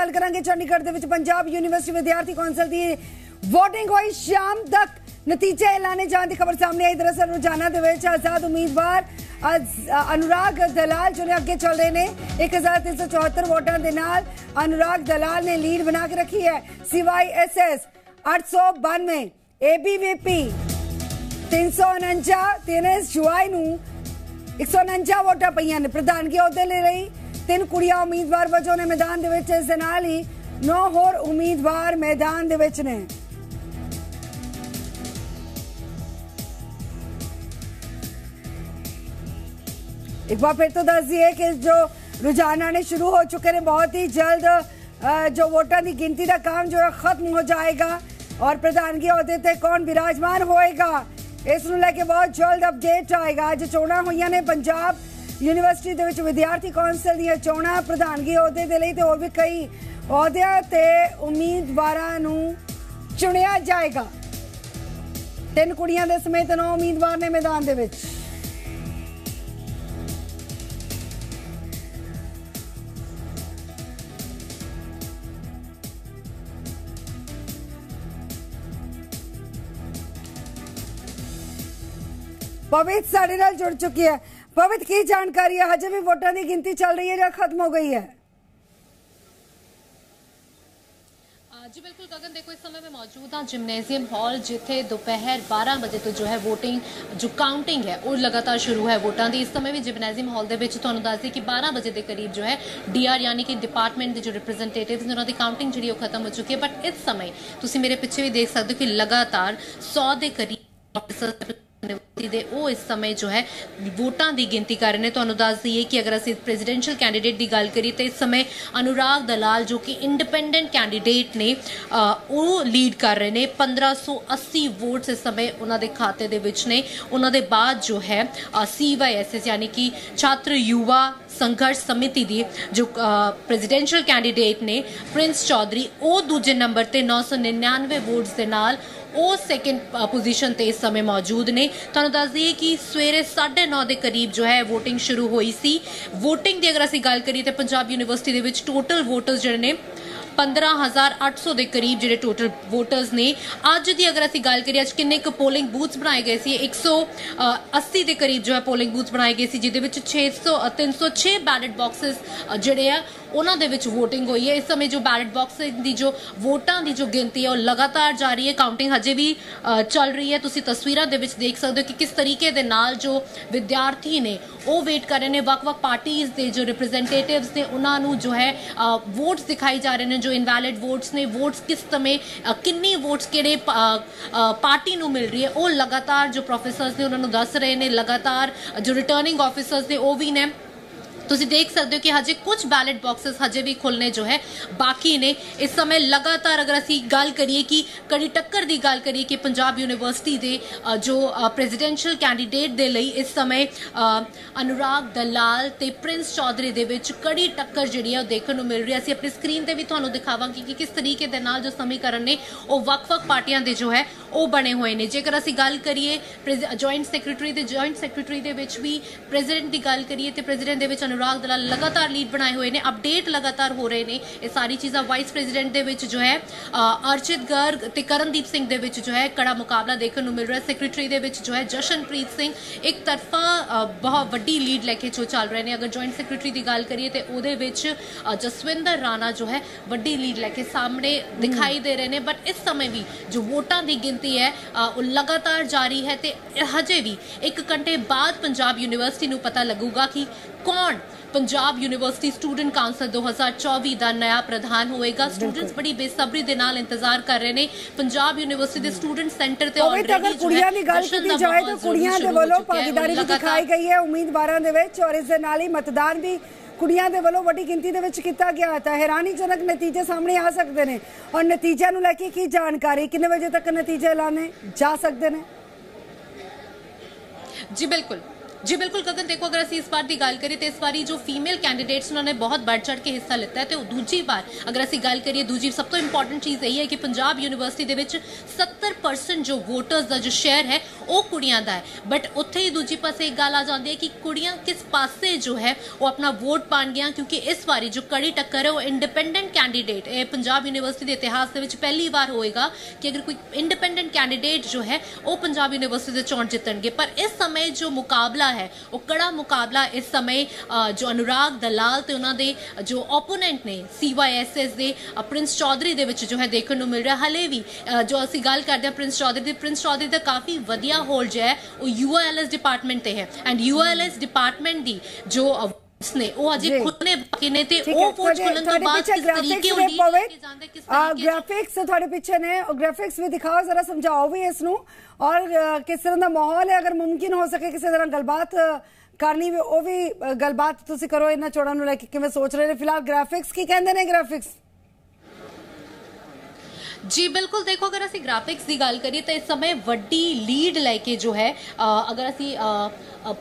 ਗੱਲ ਕਰਾਂਗੇ ਚੰਡੀਗੜ੍ਹ ਦੇ ਵਿੱਚ ਪੰਜਾਬ ਯੂਨੀਵਰਸਿਟੀ ਵਿਦਿਆਰਥੀ ਕੌਂਸਲ ਦੀ VOTING ਹੋਈ ਸ਼ਾਮ ਤੱਕ। ਨਤੀਜੇ ਐਲਾਨੇ ਜਾਣ ਦੀ ਖਬਰ ਸਾਹਮਣੇ ਆਈ। ਦਰਅਸਲ ਰੋਜ਼ਾਨਾ ਦੇ ਵਿੱਚ ਆਜ਼ਾਦ ਉਮੀਦਵਾਰ ਅਨੁਰਾਗ ਦਲਾਲ ਜੋ ਅੱਗੇ ਚੱਲ ਰਹੇ ਨੇ 1374 ਵੋਟਾਂ ਦੇ ਨਾਲ ਅਨੁਰਾਗ ਦਲਾਲ ਨੇ ਲੀਡ ਬਣਾ ਕੇ ਰੱਖੀ ਹੈ। CYSS 892 ABVP 349 TNS ਜੁਆਈ ਨੂੰ 149 ਵੋਟਾਂ ਪਈਆਂ ਨੇ। ਪ੍ਰਧਾਨਗੀ ਅਹੁਦੇ ਲਈ ਲਈ ਤਿੰਨ ਕੁੜੀਆਂ ਉਮੀਦਵਾਰ ਵਜੋਂ ਨੇ ਮੈਦਾਨ ਦੇ ਵਿੱਚ ਇਸ ਦੇ ਨਾਲ ਹੀ ਨੌ ਹੋਰ ਉਮੀਦਵਾਰ ਮੈਦਾਨ ਦੇ ਵਿੱਚ ਨੇ ਇੱਕ ਵਾਰ ਫਿਰ ਤੋਂ ਦੱਸ ਦਈਏ ਕਿ ਜੋ ਰੁਝਾਨ ਆਣੇ ਸ਼ੁਰੂ ਹੋ ਚੁੱਕੇ ਨੇ ਬਹੁਤ ਹੀ ਜਲਦ ਅ, ਜੋ ਵੋਟਾਂ ਦੀ ਗਿਣਤੀ ਦਾ ਕੰਮ ਜੋ ਹੈ ਖਤਮ ਹੋ ਜਾਏਗਾ ਔਰ ਪ੍ਰਧਾਨਗੀ ਅਹੁਦੇ ਤੇ ਕੌਣ ਵਿਰਾਜਮਾਨ ਹੋਏਗਾ ਇਸ ਨੂੰ ਲੈ ਕੇ ਬਹੁਤ ਜਲਦ ਅਪਡੇਟ ਆਏਗਾ ਅੱਜ ਚੋਣਾਂ ਹੋਈਆਂ ਨੇ ਪੰਜਾਬ ਯੂਨੀਵਰਸਿਟੀ ਦੇ ਵਿੱਚ ਵਿਦਿਆਰਥੀ ਕੌਂਸਲ ਦੀਆਂ ਚੋਣਾਂ, ਪ੍ਰਧਾਨਗੀ ਅਹੁਦੇ ਦੇ ਲਈ ਤੇ ਹੋਰ ਵੀ ਕਈ ਅਹੁਦਿਆਂ ਤੇ ਉਮੀਦਵਾਰਾਂ ਨੂੰ ਚੁਣਿਆ ਜਾਏਗਾ। ਤਿੰਨ ਕੁੜੀਆਂ ਦੇ ਸਮੇਤ ਨੌ ਉਮੀਦਵਾਰ ਨੇ ਮੈਦਾਨ ਦੇ ਵਿੱਚ। ਪਵਿਤ ਸਾਡੇ ਨਾਲ ਜੁੜ ਚੁੱਕੀ ਹੈ। ਪਵਿਤ ਕੀ ਜਾਣਕਾਰੀ ਹੈ? ਹਜੇ ਵੀ ਵੋਟਾਂ ਦੀ ਗਿਣਤੀ ਚੱਲ ਰਹੀ ਹੈ ਜਾਂ ਖਤਮ ਹੋ ਗਈ ਹੈ? ਜੀ ਬਿਲਕੁਲ, ਗਗਨ, ਦੇਖੋ, ਇਸ ਸਮੇਂ ਮੈਂ ਮੌਜੂਦ ਹਾਂ ਜਿਮਨੇਜ਼ੀਅਮ ਹਾਲ ਜਿੱਥੇ ਦੁਪਹਿਰ 12 ਵਜੇ ਤੋਂ ਜੋ ਹੈ VOTING, ਜੋ ਕਾਊਂਟਿੰਗ ਹੈ, ਉਹ ਲਗਾਤਾਰ ਸ਼ੁਰੂ ਹੈ ਵੋਟਾਂ ਦੀ। ਇਸ ਸਮੇਂ ਵੀ ਜਿਮਨੇਜ਼ੀਅਮ ਹਾਲ ਦੇ ਵਿੱਚ ਤੁਹਾਨੂੰ ਦੱਸ ਦਈਏ ਕਿ 12 ਵਜੇ ਦੇ ਕਰੀਬ ਜੋ ਹੈ ਡੀਆਰ ਯਾਨੀ ਕਿ ਡਿਪਾਰਟਮੈਂਟ ਦੇ ਜੋ ਰਿਪਰੈਜ਼ੈਂਟੇਟਿਵਸ ਨੇ, ਉਹਨਾਂ ਦੀ ਕਾਊਂਟਿੰਗ ਜਿਹੜੀ ਉਹ ਖਤਮ ਹੋ ਚੁੱਕੀ ਹੈ। ਬਟ ਇਸ ਸਮੇਂ ਤੁਸੀਂ ਮੇਰੇ ਪਿੱਛੇ ਵੀ ਦੇਖ ਸਕਦੇ ਹੋ ਕਿ ਲਗਾਤਾਰ 100 ਦੇ ਕਰੀਬ ਆਫੀਸਰ ਯੂਨੀਵਰਸਿਟੀ ਦੇ ਉਹ ਇਸ ਸਮੇਂ ਜੋ ਹੈ ਵੋਟਾਂ ਦੀ ਗਿਣਤੀ ਕਰ ਰਹੇ ਨੇ। ਤੁਹਾਨੂੰ ਦੱਸ ਦਈਏ ਕਿ ਅਗਰ ਅਸੀਂ ਪ੍ਰੈਜ਼ੀਡੈਂਸ਼ੀਅਲ ਕੈਂਡੀਡੇਟ ਦੀ ਗੱਲ ਕਰੀਏ ਤੇ ਇਸ ਸਮੇਂ ਅਨੁਰਾਗ ਦਲਾਲ ਜੋ ਕਿ ਇੰਡੀਪੈਂਡੈਂਟ ਕੈਂਡੀਡੇਟ ਨੇ ਉਹ ਲੀਡ ਕਰ ਰਹੇ ਨੇ। 1580 ਵੋਟਸ ਇਸ ਸਮੇਂ ਉਹਨਾਂ ਦੇ ਖਾਤੇ ਦੇ ਵਿੱਚ ਨੇ। ਉਹਨਾਂ ਦੇ ਬਾਅਦ ਜੋ ਹੈ ਸੀਵਾਈਐਸਐਸ ਯਾਨੀ ਕਿ ਛਾਤਰ ਯੁਵਾ ਸੰਘਰਸ਼ ਸਮਿਤੀ ਦੀ ਜੋ ਪ੍ਰੈਜ਼ੀਡੈਂਸ਼ੀਅਲ ਕੈਂਡੀਡੇਟ ਨੇ, ਪ੍ਰਿੰਸ ਚੌਧਰੀ, ਉਹ ਦੂਜੇ ਨੰਬਰ ਤੇ 999 ਵੋਟਸ ਦੇ ਨਾਲ ਉਹ ਸੈਕਿੰਡ ਪੋਜੀਸ਼ਨ ਤੇ ਇਸ ਸਮੇਂ ਮੌਜੂਦ ਨੇ। ਤੁਹਾਨੂੰ ਦੱਸ ਦਈਏ ਕਿ ਸਵੇਰੇ 9:30 ਦੇ ਕਰੀਬ ਜੋ ਹੈ VOTING ਸ਼ੁਰੂ ਹੋਈ ਸੀ। VOTING ਦੀ ਅਗਰ ਅਸੀਂ ਗੱਲ ਕਰੀਏ ਤੇ ਪੰਜਾਬ ਯੂਨੀਵਰਸਿਟੀ ਦੇ ਵਿੱਚ ਟੋਟਲ ਵੋਟਰਸ ਜਿਹੜੇ ਨੇ 15800 ਦੇ ਕਰੀਬ ਜਿਹੜੇ ਟੋਟਲ ਵੋਟਰਸ ਨੇ। ਅੱਜ ਦੀ ਅਗਰ ਅਸੀਂ ਗੱਲ ਕਰੀਏ, ਅੱਜ ਕਿੰਨੇ ਕੁ ਪੋਲਿੰਗ ਬੂਥਸ ਬਣਾਏ ਗਏ ਸੀ? 180 ਦੇ ਕਰੀਬ ਜੋ ਹੈ ਪੋਲਿੰਗ ਬੂਥਸ ਬਣਾਏ ਗਏ ਸੀ, ਜਿਹਦੇ ਵਿੱਚ 600 306 ਬੈਲਟ ਬਾਕਸਸ ਜਿਹੜੇ ਆ, ਉਹਨਾਂ ਦੇ ਵਿੱਚ VOTING ਹੋਈ ਹੈ। ਇਸ ਸਮੇਂ ਜੋ ਬੈਲਟ ਬਾਕਸ ਦੀ ਜੋ ਵੋਟਾਂ ਦੀ ਜੋ ਗਿਣਤੀ ਹੈ, ਉਹ ਲਗਾਤਾਰ ਜਾਰੀ ਹੈ। ਕਾਊਂਟਿੰਗ ਹਜੇ ਵੀ ਚੱਲ ਰਹੀ ਹੈ। ਤੁਸੀਂ ਤਸਵੀਰਾਂ ਦੇ ਵਿੱਚ ਦੇਖ ਸਕਦੇ ਹੋ ਕਿ ਕਿਸ ਤਰੀਕੇ ਦੇ ਨਾਲ ਜੋ ਵਿਦਿਆਰਥੀ ਨੇ, ਉਹ ਵੇਟ ਕਰ ਰਹੇ ਨੇ। ਵੱਖ-ਵੱਖ ਪਾਰਟੀਆਂ ਦੇ ਜੋ ਰਿਪਰੈਜ਼ੈਂਟੇਟਿਵਸ ਨੇ, ਉਹਨਾਂ ਨੂੰ ਜੋ ਹੈ ਵੋਟਸ ਦਿਖਾਈ ਜਾ ਰਹੇ ਨੇ, ਜੋ ਇਨਵੈਲਿਡ ਵੋਟਸ ਨੇ, ਵੋਟਸ ਕਿਸ ਸਮੇਂ ਕਿੰਨੀ ਵੋਟਸ ਕਿਹੜੇ ਪਾਰਟੀ ਨੂੰ ਮਿਲ ਰਹੀ ਹੈ, ਉਹ ਲਗਾਤਾਰ ਜੋ ਪ੍ਰੋਫੈਸਰਸ ਨੇ ਉਹਨਾਂ ਨੂੰ ਦੱਸ ਰਹੇ ਨੇ, ਲਗਾਤਾਰ ਜੋ ਰਿਟਰਨਿੰਗ ਆਫੀਸਰਸ ਨੇ, ਉਹ ਵੀ ਨੇ। ਤੁਸੀਂ ਦੇਖ ਸਕਦੇ ਹੋ ਕਿ ਹਜੇ ਕੁਝ ਬੈਲਟ ਬਾਕਸਸ ਹਜੇ ਵੀ ਖੁੱਲਨੇ ਜੋ ਹੈ ਬਾਕੀ ਨੇ। ਇਸ ਸਮੇਂ ਲਗਾਤਾਰ ਅਗਰ ਅਸੀਂ ਗੱਲ ਕਰੀਏ ਕਿ ਕੜੀ ਟੱਕਰ ਦੀ ਗੱਲ ਕਰੀਏ ਕਿ ਪੰਜਾਬ ਯੂਨੀਵਰਸਿਟੀ ਦੇ ਜੋ ਪ੍ਰੈਜ਼ੀਡੈਂਸ਼ੀਅਲ ਕੈਂਡੀਡੇਟ ਦੇ ਲਈ ਇਸ ਸਮੇਂ ਅਨੁਰਾਗ ਦਲਾਲ ਤੇ ਪ੍ਰਿੰਸ ਚੌਧਰੀ ਦੇ ਵਿੱਚ ਕੜੀ ਟੱਕਰ ਜਿਹੜੀ ਹੈ ਉਹ ਦੇਖਣ ਨੂੰ ਮਿਲ ਰਹੀ ਹੈ। ਅਸੀਂ ਆਪਣੀ ਸਕਰੀਨ ਤੇ ਵੀ ਤੁਹਾਨੂੰ ਦਿਖਾਵਾਂਗੇ ਕਿ ਕਿਸ ਤਰੀਕੇ ਦੇ ਨਾਲ ਜੋ ਸਮੀਕਰਨ ਨੇ, ਉਹ ਵੱਖ-ਵੱਖ ਪਾਰਟੀਆਂ ਦੇ ਜੋ ਹੈ ਉਹ ਬਣੇ ਹੋਏ ਨੇ। ਜੇਕਰ ਅਸੀਂ ਗੱਲ ਕਰੀਏ ਜੁਆਇੰਟ ਸੈਕਟਰੀ ਦੇ ਜੁਆਇੰਟ ਸੈਕਟਰੀ ਦੇ ਵਿੱਚ ਵੀ ਪ੍ਰੈਜ਼ੀਡੈਂਟ ਦੀ ਗੱਲ ਕਰੀਏ ਤੇ ਪ੍ਰੈਜ਼ੀਡੈਂਟ ਦੇ ਵਿੱਚ ਅਨੁਰਾਗ ਦਲਾਲ ਲਗਾਤਾਰ ਲੀਡ ਬਣਾਏ ਹੋਏ ਨੇ ਅਪਡੇਟ ਲਗਾਤਾਰ ਹੋ ਰਹੇ ਨੇ। ਇਹ ਸਾਰੀ ਚੀਜ਼ਾਂ ਵਾਈਸ ਪ੍ਰੈਜ਼ੀਡੈਂਟ ਦੇ ਵਿੱਚ ਜੋ ਹੈ ਅ, ਅਰਚਿਤ ਗਰਗ ਤੇ ਕਰਨਦੀਪ ਸਿੰਘ ਦੇ ਵਿੱਚ ਜੋ ਹੈ ਕੜਾ ਮੁਕਾਬਲਾ ਦੇਖਣ ਨੂੰ ਮਿਲ ਰਿਹਾ। ਸੈਕਟਰੀ ਦੇ ਵਿੱਚ ਜੋ ਹੈ ਜਸ਼ਨਪ੍ਰੀਤ ਸਿੰਘ ਇੱਕ ਤਰਫਾ ਬਹੁਤ ਵੱਡੀ ਲੀਡ ਲੈ ਕੇ ਜੋ ਚੱਲ ਰਹੇ ਨੇ। ਅਗਰ ਜੁਆਇੰਟ ਸੈਕਟਰੀ ਦੀ ਗੱਲ ਕਰੀਏ ਤੇ ਉਹਦੇ ਵਿੱਚ ਜਸਵਿੰਦਰ ਰਾਣਾ ਜੋ ਹੈ ਵੱਡੀ ਲੀਡ ਲੈ ਕੇ ਸਾਹਮਣੇ ਦਿਖਾਈ ਦੇ ਰਹੇ ਨੇ। ਬਟ ਇਸ ਸਮੇਂ ਵੀ ਜੋ ਵੋਟਾਂ ਦੀ ਗਿਣਤੀ ਹੈ ਉਹ ਲਗਾਤਾਰ ਜਾਰੀ ਹੈ ਤੇ ਹਜੇ ਵੀ ਇੱਕ ਘੰਟੇ ਬਾਅਦ ਪੰਜਾਬ ਯੂਨੀਵਰਸਿਟੀ ਨੂੰ ਪਤਾ ਲੱਗੂਗਾ ਕਿ ਕੌਣ? ਪੰਜਾਬ ਯੂਨੀਵਰਸਿਟੀ ਸਟੂਡੈਂਟ ਕਾਉਂਸਲ 2024 ਦਾ ਨਵਾਂ ਪ੍ਰਧਾਨ ਹੋਏਗਾ। ਸਟੂਡੈਂਟਸ ਬੜੀ ਬੇਸਬਰੀ ਦੇ ਨਾਲ ਇੰਤਜ਼ਾਰ ਕਰ ਰਹੇ ਨੇ। ਪੰਜਾਬ ਯੂਨੀਵਰਸਿਟੀ ਦੇ ਸਟੂਡੈਂਟ ਸੈਂਟਰ ਤੇ ਤਾਂ ਅਗਰ ਕੁੜੀਆਂ ਦੀ ਗੱਲ ਕੀਤੀ ਜਾਏ ਤਾਂ ਕੁੜੀਆਂ ਦੇ ਵੱਲੋਂ ਭਾਗੀਦਾਰੀ ਵੀ ਦਿਖਾਈ ਗਈ ਹੈ ਉਮੀਦਵਾਰਾਂ ਦੇ ਵਿੱਚ ਔਰ ਇਸ ਦੇ ਨਾਲ ਹੀ ਮਤਦਾਨ ਵੀ ਕੁੜੀਆਂ ਦੇ ਵੱਲੋਂ ਵੱਡੀ ਗਿਣਤੀ ਦੇ ਵਿੱਚ ਕੀਤਾ ਗਿਆ ਤਾਂ ਹੈਰਾਨੀਜਨਕ ਨਤੀਜੇ ਸਾਹਮਣੇ ਆ ਸਕਦੇ ਨੇ। ਔਰ ਨਤੀਜਿਆਂ ਨੂੰ ਲੈ ਕੇ ਕੀ ਜਾਣਕਾਰੀ? ਕਿੰਨੇ ਵਜੇ ਤੱਕ ਨਤੀਜੇ ਐਲਾਨੇ ਜਾ ਸਕਦੇ ਨੇ? ਜੀ ਬਿਲਕੁਲ। ਜੀ, ਬਿਲਕੁਲ ਗਗਨ, ਦੇਖੋ, ਅਗਰ ਅਸੀਂ ਇਸ ਵਾਰ ਦੀ ਗੱਲ ਕਰੀਏ, ਤੇ ਇਸ ਵਾਰੀ ਜੋ ਫੀਮੇਲ ਕੈਂਡੀਡੇਟਸ ਉਹਨਾਂ ਨੇ ਬਹੁਤ ਵੱਧ ਚੜ ਕੇ ਹਿੱਸਾ ਲਿੱਤਾ ਤੇ ਉਹ ਦੂਜੀ ਵਾਰ, ਅਗਰ ਅਸੀਂ ਗੱਲ ਕਰੀਏ, ਦੂਜੀ ਸਭ ਤੋਂ ਇੰਪੋਰਟੈਂਟ ਚੀਜ਼ ਇਹ ਹੈ ਕਿ ਪੰਜਾਬ ਯੂਨੀਵਰਸਿਟੀ ਦੇ ਵਿੱਚ 70% ਜੋ ਵੋਟਰਸ ਦਾ ਜੋ ਸ਼ੇਅਰ ਹੈ ਉਹ ਕੁੜੀਆਂ ਦਾ ਹੈ। ਬਟ ਉੱਥੇ ਹੀ ਦੂਜੀ ਪਾਸੇ ਇੱਕ ਗੱਲ ਆ ਜਾਂਦੀ ਹੈ ਕਿ ਕੁੜੀਆਂ ਕਿਸ ਪਾਸੇ ਜੋ ਹੈ, ਉਹ ਆਪਣਾ ਵੋਟ ਪਾਣ ਗਿਆ ਕਿਉਂਕਿ ਇਸ ਵਾਰੀ ਜੋ ਕੜੀ ਟੱਕਰ ਹੈ, ਉਹ ਇੰਡੀਪੈਂਡੈਂਟ ਕੈਂਡੀਡੇਟ ਇਹ ਪੰਜਾਬ ਯੂਨੀਵਰਸਿਟੀ ਦੇ ਇਤਿਹਾਸ ਦੇ ਵਿੱਚ ਪਹਿਲੀ ਵਾਰ ਹੋਏਗਾ ਕਿ ਅਗਰ ਕੋਈ ਇੰਡੀਪੈਂਡੈਂਟ ਕੈਂਡੀਡੇਟ ਜੋ ਹੈ, ਉਹ ਪੰਜਾਬ ਯੂਨੀਵਰਸਿਟੀ ਦੇ ਚੋਣ ਜਿੱਤਣਗੇ। ਪਰ ਇਸ ਸਮੇਂ ਜੋ ਮੁਕਾਬਲਾ ਹੈ, ਉਹ ਕੜਾ ਮੁਕਾਬਲਾ ਇਸ ਸਮੇਂ ਜੋ ਅਨੁਰਾਗ ਦਲਾਲ ਤੇ ਉਹਨਾਂ ਦੇ, ਜੋ ਓਪੋਨੈਂਟ ਨੇ ਸੀਵਾਈਐਸਐਸ ਦੇ ਪ੍ਰਿੰਸ ਚੌਧਰੀ ਦੇ ਵਿੱਚ ਜੋ ਹੈ ਦੇਖਣ ਨੂੰ ਮਿਲ ਰਿਹਾ। ਹਲੇ ਵੀ ਜੋ ਅਸੀਂ ਗੱਲ ਕਰਦੇ ਹਾਂ ਪ੍ਰਿੰਸ ਚੌਧਰੀ ਦੀ, ਪ੍ਰਿੰਸ ਚੌਧਰੀ ਦਾ ਕਾਫੀ ਵਧੀਆ ਹੋਲ ਜੋ ਹੈ ਉਹ ਯੂਆਰਐਲਐਸ ਡਿਪਾਰਟਮੈਂਟ ਤੇ ਹੈ ਐਂਡ ਯੂਆਰਐਲਐਸ ਡਿਪਾਰਟਮੈਂਟ ਦੀ ਜੋ votes ਨੇ ਉਹ ਅਜੇ ਜੀ। ਖੁੱਲਨੇ ਬਾਕੀ ਨੇ ਤੇ ਉਹ ਹੈ ਵੋਟ ਤੁਹਾਡੇ ਖੁੱਲਣ ਤੋਂ ਬਾਅਦ ਕਿਸ ਤਰੀਕੇ ਹੁੰਦੀ ਹੈ ਜਾਂਦੇ ਕਿਸ ਤਰੀਕੇ ਗ੍ਰਾਫਿਕਸ ਤੁਹਾਡੇ ਪਿੱਛੇ ਨੇ ਉਹ ਗ੍ਰਾਫਿਕਸ ਵੀ ਦਿਖਾਓ ਜ਼ਰਾ ਸਮਝਾਓ ਵੀ ਇਸ ਨੂੰ ਔਰ ਕਿਸ ਤਰ੍ਹਾਂ ਦਾ ਮਾਹੌਲ ਹੈ ਅਗਰ ਮੁਮਕਿਨ ਹੋ ਸਕੇ ਕਿਸੇ ਤਰ੍ਹਾਂ ਗੱਲਬਾਤ ਕਰਨੀ ਵੀ ਉਹ ਵੀ ਗੱਲਬਾਤ ਤੁਸੀਂ ਕਰੋ ਇਹਨਾਂ ਚੋਣਾਂ ਨੂੰ ਲੈ ਕੇ ਕਿਵੇਂ ਸੋਚ ਰਹੇ ਨੇ ਫਿਲਹਾਲ ਗ੍ਰਾਫਿਕਸ ਕੀ ਕਹਿੰਦੇ ਨੇ ਗ੍ਰਾਫਿਕਸ ਜੀ, ਬਿਲਕੁਲ ਦੇਖੋ, ਅਗਰ ਅਸੀਂ ਗ੍ਰਾਫਿਕਸ ਦੀ ਗੱਲ ਕਰੀਏ ਤਾਂ ਇਸ ਸਮੇਂ ਵੱਡੀ ਲੀਡ ਲੈ ਕੇ ਜੋ ਹੈ ਅਗਰ ਅਸੀਂ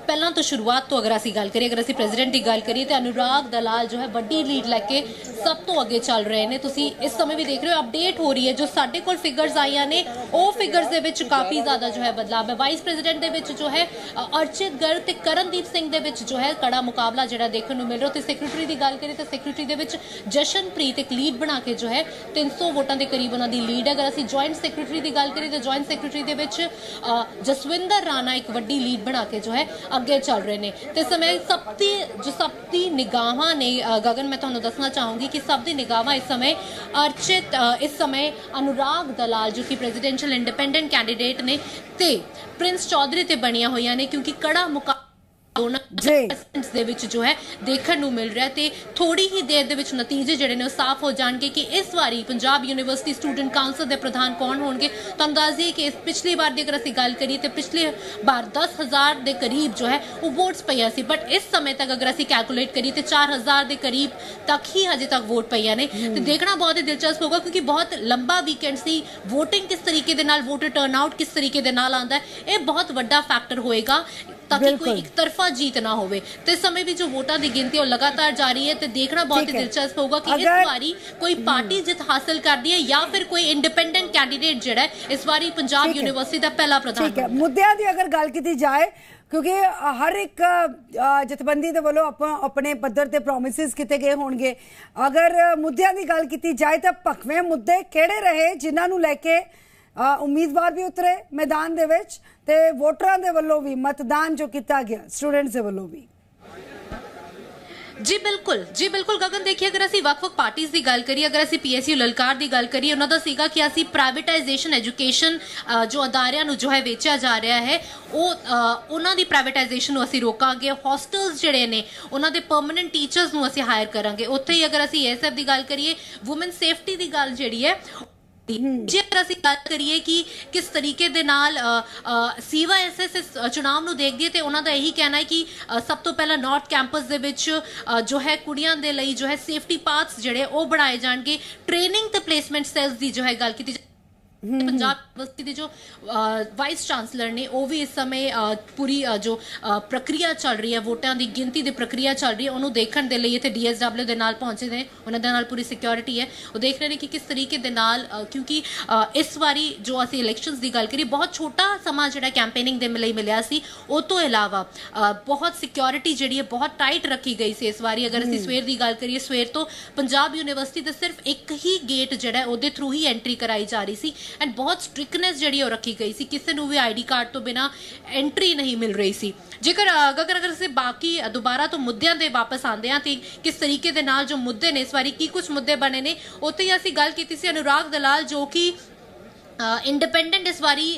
ਪਹਿਲਾਂ ਤੋਂ ਸ਼ੁਰੂਆਤ ਤੋਂ ਅਗਰ ਅਸੀਂ ਗੱਲ ਕਰੀਏ, ਅਗਰ ਅਸੀਂ ਪ੍ਰੈਜ਼ੀਡੈਂਟ ਦੀ ਗੱਲ ਕਰੀਏ ਤਾਂ ਅਨੁਰਾਗ ਦਲਾਲ ਜੋ ਹੈ ਵੱਡੀ ਲੀਡ ਲੈ ਕੇ ਸਭ ਤੋਂ ਅੱਗੇ ਚੱਲ ਰਹੇ ਨੇ। ਤੁਸੀਂ ਇਸ ਸਮੇਂ ਵੀ ਦੇਖ ਰਹੇ ਹੋ ਅਪਡੇਟ ਹੋ ਰਹੀ ਹੈ, ਜੋ ਸਾਡੇ ਕੋਲ ਫਿਗਰਸ ਆਈਆਂ ਨੇ, ਉਹ ਫਿਗਰਸ ਦੇ ਵਿੱਚ ਕਾਫੀ ਜ਼ਿਆਦਾ ਜੋ ਹੈ ਬਦਲਾਅ। ਹੈ ਵਾਈਸ ਪ੍ਰੈਜ਼ੀਡੈਂਟ ਦੇ ਵਿੱਚ ਜੋ ਹੈ ਅਰਚਿਤ ਗਰਗ ਤੇ ਕਰਨਦੀਪ ਸਿੰਘ ਦੇ ਵਿੱਚ ਜੋ ਹੈ ਕੜਾ ਮੁਕਾਬਲਾ ਜਿਹੜਾ ਦੇਖਣ ਨੂੰ ਮਿਲ ਰਿਹਾ। ਤੇ ਸੈਕਟਰੀ ਦੀ ਗੱਲ ਕਰੀਏ ਤਾਂ ਸੈਕਟਰੀ ਦੇ ਵਿੱਚ ਜਸ਼ਨਪ੍ਰੀਤ ਇੱਕ ਲੀਡ ਬਣਾ ਕੇ ਜੋ ਹੈ 300 ਵੋਟਾਂ ਦੇ ਕਰੀਬ ਉਹਨਾਂ ਦੀ ਲੀਡ ਅਗਰ ਅਸੀਂ ਜੁਆਇੰਟ ਸੈਕਟਰੀ ਦੀ ਗੱਲ ਕਰੀਏ ਤਾਂ ਜੁਆਇੰਟ ਸੈਕਟਰੀ ਦੇ ਵਿੱਚ ਜਸਵਿੰਦਰ ਰਾਣਾ ਇੱਕ ਵੱਡੀ ਲੀਡ ਬਣਾ ਕੇ ਜੋ ਹੈ ਅੱਗੇ ਚੱਲ ਰਹੇ ਨੇ। ਤੇ ਸਮੇਂ ਸਭ ਦੀ, ਜੋ ਸਭ ਦੀ ਨਿਗਾਹਾਂ ਨੇ ਗਗਨ, ਮੈਂ ਤੁਹਾਨੂੰ ਦੱਸਣਾ ਚਾਹੂੰਗੀ ਕਿ ਸਭ ਦੀ ਨਿਗਾਹਾਂ ਇਸ ਸਮੇਂ ਅਰਚਿਤ ਇਸ ਸਮੇਂ ਅਨੁਰਾਗ ਦਲਾਲ, ਜੋ ਕਿ ਪ੍ਰੈਜ਼ੀਡੈਂਸ਼ੀਅਲ ਇੰਡੀਪੈਂਡੈਂਟ ਕੈਂਡੀਡੇਟ ਨੇ, ਤੇ ਪ੍ਰਿੰਸ ਚੌਧਰੀ ਤੇ ਬਣੀਆਂ ਹੋਈਆਂ ਨੇ, ਕਿਉਂਕਿ ਕੜਾ ਮੁਕਾ ਦੋਨਾਂ ਦੇ ਵਿੱਚ ਜੋ ਹੈ ਦੇਖਣ ਨੂੰ ਮਿਲ ਰਿਹਾ ਤੇ ਥੋੜੀ ਹੀ ਦੇਰ ਦੇ ਵਿੱਚ ਨਤੀਜੇ ਜਿਹੜੇ ਨੇ ਉਹ ਸਾਫ਼ ਹੋ ਜਾਣਗੇ ਕਿ ਇਸ ਵਾਰੀ ਪੰਜਾਬ ਯੂਨੀਵਰਸਿਟੀ ਸਟੂਡੈਂਟ ਕਾਉਂਸਲ ਦੇ ਪ੍ਰਧਾਨ ਕੌਣ ਹੋਣਗੇ? ਤੁਹਾਨੂੰ ਦੱਸ ਦਈਏ ਕਿ ਇਸ ਪਿਛਲੀ ਵਾਰ ਦੀ ਅਗਰ ਅਸੀਂ ਗੱਲ ਕਰੀਏ ਤੇ ਪਿਛਲੀ ਵਾਰ 10000 ਦੇ ਕਰੀਬ ਜੋ ਹੈ ਉਹ ਵੋਟਸ ਪਈਆਂ ਸੀ ਬਟ ਇਸ ਸਮੇਂ ਤੱਕ ਅਗਰ ਅਸੀਂ ਕੈਲਕੂਲੇਟ ਕਰੀਏ ਤੇ 4000 ਦੇ ਕਰੀਬ ਤੱਕ ਹੀ ਹਜੇ ਤੱਕ ਵੋਟ ਪਈਆਂ ਨੇ। ਤੇ ਦੇਖਣਾ ਬਹੁਤ ਹੀ ਦਿਲਚਸਪ ਹੋਗਾ ਕਿਉਂਕਿ ਬਹੁਤ ਲੰਬਾ ਵੀਕਐਂਡ ਸੀ VOTING ਕਿਸ ਤਰੀਕੇ ਦੇ ਨਾਲ ਵੋਟਰ ਟਰਨਆਊਟ ਕਿਸ ਤਰੀਕੇ ਦੇ ਨਾਲ ਆਉਂਦਾ ਇਹ ਬਹੁਤ ਵੱਡਾ ਫੈਕਟਰ ਹੋਏਗਾ। ਤਾਂ ਕਿ ਕੋਈ। ਇੱਕ ਤਰਫਾ ਜੀਤ ਨਾ ਹੋਵੇ ਤੇ ਇਸ ਸਮੇਂ ਵੀ ਜੋ ਵੋਟਾਂ ਦੀ ਗਿਣਤੀ ਉਹ ਲਗਾਤਾਰ ਜਾਰੀ ਹੈ ਤੇ ਦੇਖਣਾ ਬਹੁਤ ਹੀ। ਦਿਲਚਸਪ ਹੋਊਗਾ ਕਿ ਇਸ ਵਾਰੀ ਕੋਈ ਪਾਰਟੀ ਜਿੱਤ ਹਾਸਲ ਕਰਦੀ ਹੈ ਜਾਂ ਫਿਰ ਕੋਈ ਇੰਡੀਪੈਂਡੈਂਟ ਕੈਂਡੀਡੇਟ ਜਿਹੜਾ ਇਸ ਵਾਰੀ ਪੰਜਾਬ। ਯੂਨੀਵਰਸਿਟੀ ਦਾ ਪਹਿਲਾ ਪ੍ਰਧਾਨ ਠੀਕ ਹੈ। ਮੁੱਦਿਆਂ ਦੀ ਅਗਰ ਗੱਲ ਕੀਤੀ ਜਾਏ ਕਿਉਂਕਿ ਹਰ ਇੱਕ ਜਥੇਬੰਦੀ ਦੇ ਵੱਲੋਂ ਆਪਾਂ ਆਪਣੇ ਪੱਧਰ ਤੇ ਪ੍ਰੋਮਿਸਸ ਕੀਤੇ ਗਏ ਹੋਣਗੇ ਅਗਰ ਮੁੱਦਿਆਂ ਦੀ ਗੱਲ ਕੀਤੀ ਜਾਏ ਤਾਂ ਭਖਵੇਂ ਮੁੱਦੇ ਕਿਹੜੇ ਰਹੇ ਜਿਨ੍ਹਾਂ ਨੂੰ ਲੈ ਕੇ ਉਮੀਦਵਾਰ ਵੀ ਉਤਰੇ ਮੈਦਾਨ ਦੇ ਵਿੱਚ ਤੇ ਵੋਟਰਾਂ ਦੇ ਵੱਲੋਂ ਵੀ ਮਤਦਾਨ ਜੋ ਕੀਤਾ ਗਿਆ, ਸਟੂਡੈਂਟਸ ਦੇ ਵੱਲੋਂ ਵੀ। ਜੀ ਬਿਲਕੁਲ ਜੀ ਬਿਲਕੁਲ ਗਗਨ, ਦੇਖੀਏ ਅਗਰ ਅਸੀਂ ਵੱਖ-ਵੱਖ ਪਾਰਟੀਆਂ ਦੀ ਗੱਲ ਕਰੀਏ, ਅਗਰ ਅਸੀਂ ਪੀਐਸਯੂ ਲਲਕਾਰ ਦੀ ਗੱਲ ਕਰੀਏ, ਉਹਨਾਂ ਦਾ ਸੀਗਾ ਕਿ ਅਸੀਂ ਪ੍ਰਾਈਵੇਟਾਈਜੇਸ਼ਨ ਐਜੂਕੇਸ਼ਨ ਜੋ ਅਦਾਰਿਆਂ ਨੂੰ ਜੋ ਹੈ ਵੇਚਿਆ ਜਾ ਰਿਹਾ ਹੈ, ਉਹ ਉਹਨਾਂ ਦੀ ਪ੍ਰਾਈਵੇਟਾਈਜੇਸ਼ਨ ਨੂੰ ਅਸੀਂ ਰੋਕਾਂਗੇ ਹੌਸਟਲਸ ਜਿਹੜੇ ਨੇ, ਉਹਨਾਂ ਦੇ ਪਰਮਨੈਂਟ ਟੀਚਰਸ ਨੂੰ ਅਸੀਂ ਹਾਇਰ ਕਰਾਂਗੇ। ਉੱਥੇ ਹੀ ਅਗਰ ਅਸੀਂ ਐਸਐਫ ਦੀ ਗੱਲ ਕਰੀਏ ਔਮਨ ਸੇਫਟੀ ਦੀ ਗੱਲ ਜਿਹੜੀ ਹੈ ਜੇਕਰ ਅਸੀਂ ਗੱਲ ਕਰੀਏ ਕਿ ਕਿਸ ਤਰੀਕੇ ਦੇ ਨਾਲ ਸੀਵਾਈਐਸਐਸ ਇਸ ਚੁਣਾਵ ਨੂੰ ਦੇਖਦੀ ਤੇ ਉਹਨਾਂ ਦਾ ਇਹੀ ਕਹਿਣਾ ਹੈ ਕਿ ਸਭ ਤੋਂ ਪਹਿਲਾਂ ਨਾਰਥ ਕੈਂਪਸ ਦੇ ਵਿੱਚ ਜੋ ਹੈ ਕੁੜੀਆਂ ਦੇ ਲਈ ਜੋ ਹੈ ਸੇਫਟੀ ਪਾਥਸ ਜਿਹੜੇ ਉਹ ਬਣਾਏ ਜਾਣਗੇ। ਟ੍ਰੇਨਿੰਗ ਤੇ ਪਲੇਸਮੈਂਟ ਸੈਲਸ ਦੀ ਜੋ ਹੈ ਗੱਲ ਕੀਤੀ ਪੰਜਾਬ ਯੂਨੀਵਰਸਿਟੀ ਦੇ ਜੋ ਵਾਈਸ ਚਾਂਸਲਰ ਨੇ ਉਹ ਵੀ ਇਸ ਸਮੇਂ ਪੂਰੀ ਜੋ ਪ੍ਰਕਿਰਿਆ ਚੱਲ ਰਹੀ ਹੈ ਵੋਟਾਂ ਦੀ ਗਿਣਤੀ ਦੀ ਪ੍ਰਕਿਰਿਆ ਚੱਲ ਰਹੀ ਹੈ ਉਹਨੂੰ ਦੇਖਣ ਦੇ ਲਈ ਇੱਥੇ ਡੀਐਸਡਬਲਯੂ ਦੇ ਨਾਲ ਪਹੁੰਚੇ ਨੇ ਉਹਨਾਂ ਦੇ ਨਾਲ ਪੂਰੀ ਸਿਕਿਉਰਿਟੀ ਹੈ। ਉਹ ਦੇਖ ਰਹੇ ਨੇ ਕਿ ਕਿਸ ਤਰੀਕੇ ਦੇ ਨਾਲ ਕਿਉਂਕਿ ਇਸ ਵਾਰੀ ਜੋ ਅਸੀਂ ਇਲੈਕਸ਼ਨਸ ਦੀ ਗੱਲ ਕਰੀ ਬਹੁਤ ਛੋਟਾ ਸਮਾਂ ਜਿਹੜਾ ਕੈਂਪੇਨਿੰਗ ਦੇ ਲਈ ਮਿਲਿਆ ਸੀ ਉਹ ਤੋਂ ਇਲਾਵਾ ਬਹੁਤ ਸਿਕਿਉਰਿਟੀ ਜਿਹੜੀ ਹੈ ਬਹੁਤ ਟਾਈਟ ਰੱਖੀ ਗਈ ਸੀ ਇਸ ਵਾਰੀ। ਅਗਰ ਅਸੀਂ ਸਵੇਰ ਦੀ ਗੱਲ ਕਰੀਏ ਸਵੇਰ ਤੋਂ ਪੰਜਾਬ ਯੂਨੀਵਰਸਿਟੀ ਦੇ ਸਿਰਫ ਇੱਕ ਹੀ ਗੇਟ ਜਿਹੜਾ ਉਹਦੇ ਥਰੂ ਹੀ ਐਂਟਰੀ ਕਰਾਈ ਜਾ ਰਹੀ ਸੀ। ਐਂਡ ਬਹੁਤ ਸਟ੍ਰਿਕਨੈਸ ਜਿਹੜੀ ਉਹ ਰੱਖੀ ਗਈ ਸੀ ਕਿਸੇ ਨੂੰ ਵੀ ਆਈਡੀ ਕਾਰਡ ਤੋਂ ਬਿਨਾ ਐਂਟਰੀ ਨਹੀਂ ਮਿਲ ਰਹੀ ਸੀ ਜੇਕਰ ਅਗਰ ਅਗਰ ਅਸੀਂ ਬਾਕੀ ਦੁਬਾਰਾ ਤੋਂ ਮੁੱਦਿਆਂ ਦੇ ਵਾਪਸ ਆਉਂਦੇ ਹਾਂ ਤੇ ਕਿਸ ਤਰੀਕੇ ਦੇ ਨਾਲ ਜੋ ਮੁੱਦੇ ਨੇ ਇਸ ਵਾਰੀ ਕੀ ਕੁਝ ਮੁੱਦੇ ਬਣੇ ਨੇ ਉੱਥੇ ਹੀ ਅਸੀਂ ਗੱਲ ਕੀਤੀ ਸੀ ਅਨੁਰਾਗ ਦਲਾਲ ਜੋ ਕਿ ਇੰਡੀਪੈਂਡੈਂਟ ਇਸ ਵਾਰੀ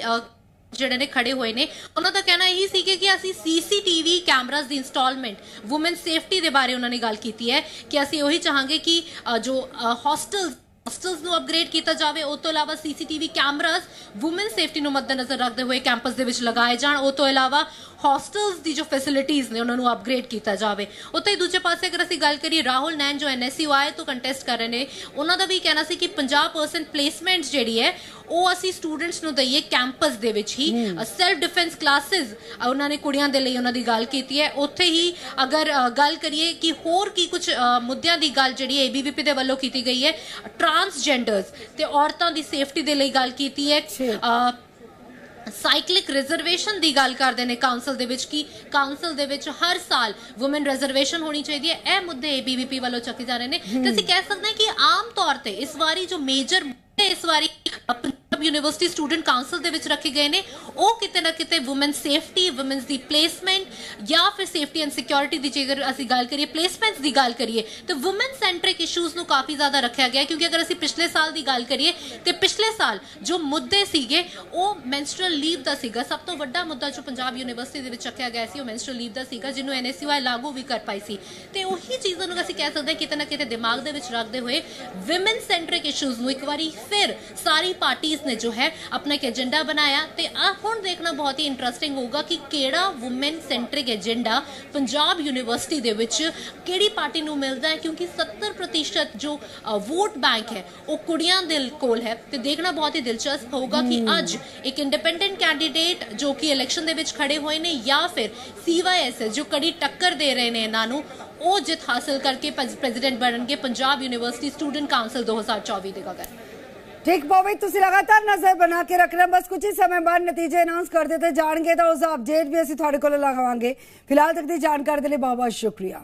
ਜਿਹੜੇ ਨੇ ਖੜੇ ਹੋਏ ਨੇ ਉਹਨਾਂ ਦਾ ਕਹਿਣਾ ਇਹੀ ਸੀ ਕਿ ਕਿ ਅਸੀਂ ਸੀਸੀਟੀਵੀ ਕੈਮਰਾਸ ਦੀ ਇੰਸਟਾਲਮੈਂਟ ਔਮਨ ਸੇਫਟੀ ਦੇ ਬਾਰੇ ਉਹਨਾਂ ਨੇ ਗੱਲ ਕੀਤੀ ਹੈ ਕਿ ਅਸੀਂ ਉਹੀ ਚਾਹਾਂਗੇ ਕਿ ਜੋ ਹੌਸਟਲਸ ਹੌਸਟਲਸ ਨੂੰ ਅਪਗ੍ਰੇਡ ਕੀਤਾ ਜਾਵੇ ਉਸ ਤੋਂ ਇਲਾਵਾ ਸੀਸੀਟੀਵੀ ਕੈਮਰਾਸ ਔਮਨ ਸੇਫਟੀ ਨੂੰ ਮੱਦੇਨਜ਼ਰ ਰੱਖਦੇ ਹੋਏ ਕੈਂਪਸ ਦੇ ਵਿੱਚ ਲਗਾਏ ਜਾਣ। ਉਸ ਤੋਂ ਇਲਾਵਾ ਹੌਸਟਲਸ ਦੀ ਜੋ ਫੈਸਿਲਿਟੀਆਂ ਨੇ ਉਹਨਾਂ ਨੂੰ ਅਪਗ੍ਰੇਡ ਕੀਤਾ ਜਾਵੇ। ਉੱਤੇ ਹੀ ਦੂਜੇ ਪਾਸੇ ਅਗਰ ਅਸੀਂ ਗੱਲ ਕਰੀਏ ਰਾਹੁਲ ਨੈਨ ਜੋ ਐਨਐਸਯੂਆਈ ਤੋਂ ਕੰਟੈਸਟ ਕਰ ਰਹੇ ਨੇ ਉਹਨਾਂ ਦਾ ਵੀ ਕਹਿਣਾ ਸੀ ਕਿ 50% ਪਲੇਸਮੈਂਟ ਜਿਹੜੀ ਹੈ ਉਹ ਅਸੀਂ ਸਟੂਡੈਂਟਸ ਨੂੰ ਦਈਏ ਕੈਂਪਸ ਦੇ ਵਿੱਚ ਹੀ। ਸੈਲਫ ਡਿਫੈਂਸ ਕਲਾਸਿਸ ਉਹਨਾਂ ਨੇ ਕੁੜੀਆਂ ਦੇ ਲਈ ਉਹਨਾਂ ਦੀ ਗੱਲ ਕੀਤੀ ਹੈ। ਉੱਥੇ ਹੀ ਅਗਰ ਗੱਲ ਕਰੀਏ ਕਿ ਹੋਰ ਕੀ ਕੁਝ ਮੁੱਦਿਆਂ ਦੀ ਗੱਲ ਜਿਹੜੀ ਏਬੀਵੀਪੀ ਦੇ ਵੱਲੋਂ ਕੀਤੀ ਗਈ ਹੈ ਟਰਾਂਸਜੈਂਡਰਸ ਤੇ ਔਰਤਾਂ ਦੀ ਸੇਫਟੀ ਦੇ ਲਈ ਗੱਲ ਕੀਤੀ ਹੈ। ਸਾਈਕਲਿਕ ਰਿਜ਼ਰਵੇਸ਼ਨ ਦੀ ਗੱਲ ਕਰਦੇ ਨੇ ਕਾਉਂਸਲ ਦੇ ਵਿੱਚ ਕਿ ਕਾਉਂਸਲ ਦੇ ਵਿੱਚ ਹਰ ਸਾਲ ਔਮਨ ਰਿਜ਼ਰਵੇਸ਼ਨ ਹੋਣੀ ਚਾਹੀਦੀ ਹੈ। ਇਹ ਮੁੱਦੇ ਏਬੀਵੀਪੀ ਵੱਲੋਂ ਚੱਕੇ ਜਾ ਰਹੇ ਨੇ। ਤੇ ਅਸੀਂ ਕਹਿ ਸਕਦੇ ਹਾਂ ਕਿ ਆਮ ਤੌਰ ਤੇ ਇਸ ਵਾਰੀ ਜੋ ਮੇਜਰ ਮੁੱਦੇ ਇਸ ਵਾਰੀ ਪੰਜਾਬ ਯੂਨੀਵਰਸਿਟੀ ਸਟੂਡੈਂਟ ਕਾਉਂਸਲ ਦੇ ਵਿੱਚ ਰੱਖੇ ਗਏ ਨੇ। ਉਹ ਕਿਤੇ ਨਾ ਕਿਤੇ ਔਮਨ ਸੇਫਟੀ ਔਮਨਸ ਦੀ ਪਲੇਸਮੈਂਟ ਜਾਂ ਫਿਰ ਸੇਫਟੀ ਐਂਡ ਸਿਕਿਉਰਿਟੀ ਦੀ ਜੇਕਰ ਅਸੀਂ ਗੱਲ ਕਰੀਏ ਪਲੇਸਮੈਂਟਸ ਦੀ ਗੱਲ ਕਰੀਏ, ਤੇ ਔਮਨ ਸੈਂਟਰਿਕ ਇਸ਼ੂਜ਼ ਨੂੰ ਕਾਫੀ ਜ਼ਿਆਦਾ ਰੱਖਿਆ ਗਿਆ ਕਿਉਂਕਿ ਅਗਰ ਅਸੀਂ ਪਿਛਲੇ ਸਾਲ ਦੀ ਗੱਲ ਕਰੀਏ, ਤੇ ਪਿਛਲੇ ਸਾਲ ਜੋ ਮੁੱਦੇ ਸੀਗੇ, ਉਹ ਮੈਂਸਟਰਲ ਲੀਵ ਦਾ ਸੀਗਾ। ਸਭ ਤੋਂ ਵੱਡਾ ਮੁੱਦਾ ਜੋ ਪੰਜਾਬ ਯੂਨੀਵਰਸਿਟੀ ਦੇ ਵਿੱਚ ਰੱਖਿਆ ਗਿਆ ਸੀ, ਉਹ ਮੈਂਸਟਰਲ ਲੀਵ ਦਾ ਸੀਗਾ, ਜਿਹਨੂੰ ਐਨਐਸਯੂਆਈ ਲਾਗੂ ਵੀ ਕਰ ਪਾਈ ਸੀ। ਤੇ ਉਹੀ ਚੀਜ਼ਾਂ ਨੂੰ ਅਸੀਂ ਕਹਿ ਸਕਦੇ ਹਾਂ, ਕਿਤੇ ਨਾ ਕਿਤੇ ਦਿਮਾਗ ਦੇ ਵਿੱਚ ਰੱਖਦੇ ਹੋਏ ਔਮਨ ਸੈਂਟਰਿਕ ਇਸ਼ੂਜ਼ ਨੂੰ ਇੱਕ ਵਾਰੀ ਫਿਰ ਸਾਰੀ ਪਾਰਟੀਆਂ ਨੇ ਜੋ ਹੈ ਆਪਣਾ ਇੱਕ ਏਜੰਡਾ ਬਣਾਇਆ ਤੇ ਆ ਹੁਣ ਦੇਖਣਾ ਬਹੁਤ ਹੀ ਇੰਟਰਸਟਿੰਗ ਹੋਊਗਾ ਕਿ ਕਿਹੜਾ women centric agenda Punjab university ਦੇ ਵਿੱਚ ਕਿਹੜੀ ਪਾਰਟੀ ਨੂੰ ਮਿਲਦਾ ਹੈ ਕਿਉਂਕਿ 70% ਜੋ ਵੋਟ ਬੈਂਕ ਹੈ ਉਹ ਕੁੜੀਆਂ ਦੇ ਕੋਲ ਹੈ। ਤੇ ਦੇਖਣਾ ਬਹੁਤ ਹੀ ਦਿਲਚਸਪ ਹੋਊਗਾ ਕਿ ਅੱਜ ਇੱਕ ਇੰਡੀਪੈਂਡੈਂਟ ਕੈਂਡੀਡੇਟ ਜੋ ਕਿ ਇਲੈਕਸ਼ਨ ਦੇ ਵਿੱਚ ਖੜੇ ਹੋਏ ਨੇ ਜਾਂ ਫਿਰ ਸੀਵਾਈਐਸਐਸ ਜੋ ਕੜੀ ਟੱਕਰ ਦੇ ਰਹੇ ਨੇ ਇਹਨਾਂ ਨੂੰ ਉਹ ਜਿੱਤ ਹਾਸਲ ਕਰਕੇ ਪ੍ਰੈਜ਼ੀਡੈਂਟ ਬਣਨਗੇ ਪੰਜਾਬ ਯੂਨੀਵਰਸਿਟੀ ਸਟੂਡੈਂਟ ਕਾਉਂਸਲ 2024 ਦੇ ਗਗਨ ਠੀਕ ਪਵੇ ਤੁਸੀਂ ਲਗਾਤਾਰ ਨਜ਼ਰ ਬਣਾ ਕੇ ਰੱਖਣਾ ਬਸ ਕੁਝ ਹੀ ਸਮੇਂ ਬਾਅਦ ਨਤੀਜੇ ਅਨਾਉਂਸ ਕਰ ਦਿੱਤੇ ਜਾਣਗੇ ਤਾਂ ਉਸ ਦਾ ਅਪਡੇਟ ਵੀ ਅਸੀਂ ਤੁਹਾਡੇ ਕੋਲ ਲਗਾਵਾਂਗੇ। ਫਿਲਹਾਲ ਤੱਕ ਦੀ ਜਾਣਕਾਰੀ ਦੇ ਲਈ ਬਹੁਤ ਬਹੁਤ ਸ਼ੁਕਰੀਆ